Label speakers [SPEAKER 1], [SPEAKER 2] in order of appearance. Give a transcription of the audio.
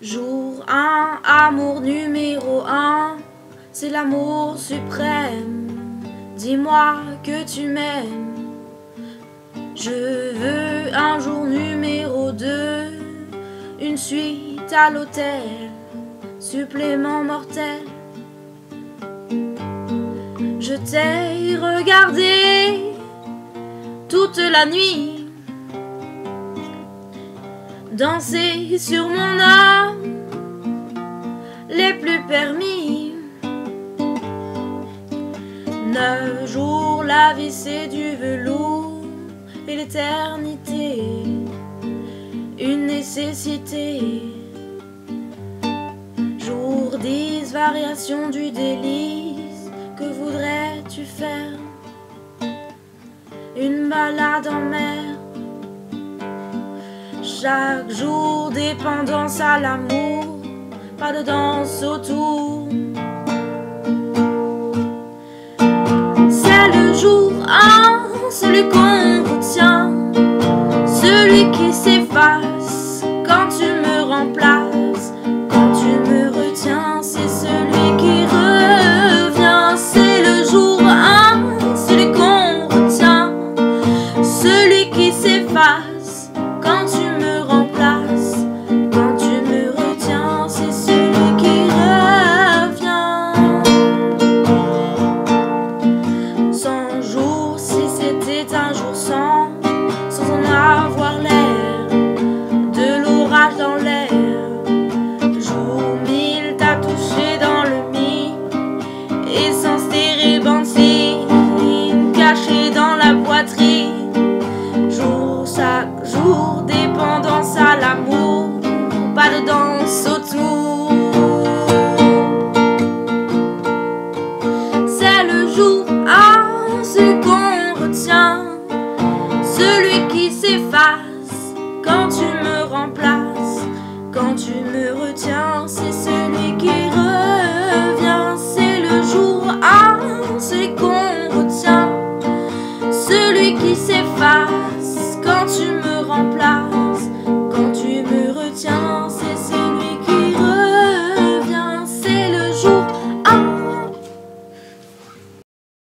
[SPEAKER 1] Jour 1, amour numéro 1, c'est l'amour suprême. Dis-moi que tu m'aimes. Je veux un jour numéro 2, une suite à l'hôtel, supplément mortel. Je t'ai regardé toute la nuit danser sur mon âme les plus permis. Neuf jours, la vie c'est du velours et l'éternité, une nécessité. Jour 10, variation du délice, que voudrais-tu faire? Une balade en mer chaque jour, dépendance à l'amour, pas de danse autour. C'est le jour un, celui qu'on retient, celui qui s'efface C'est le jour à ce qu'on retient, celui qui s'efface quand tu me remplaces, quand tu me retiens, c'est